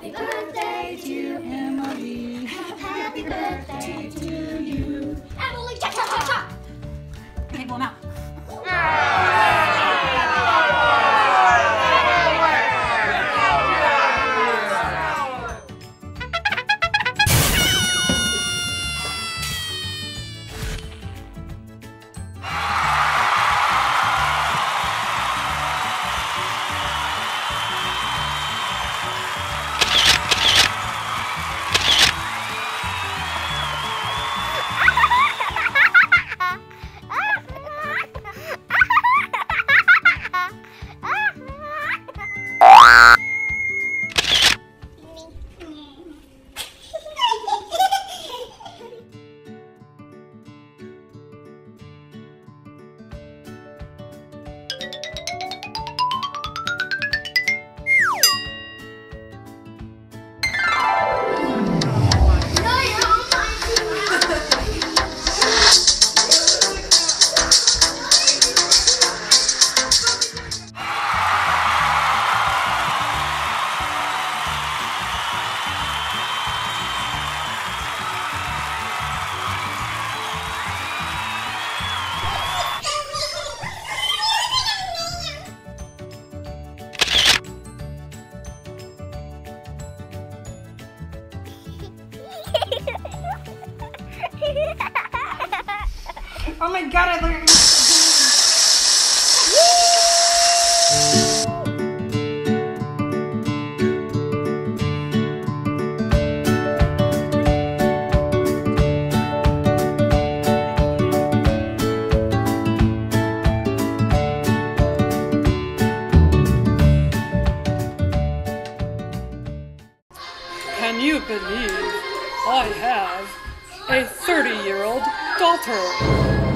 Happy birthday to Emily. Happy birthday. Oh my god, I look like Can you believe I have a 30 year old daughter?